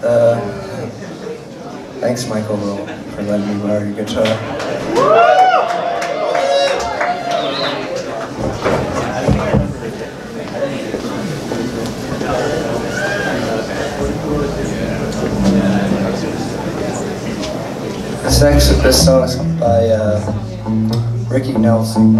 Uh, thanks, Michael, for letting me borrow your guitar. This, next, this song is by uh, Ricky Nelson.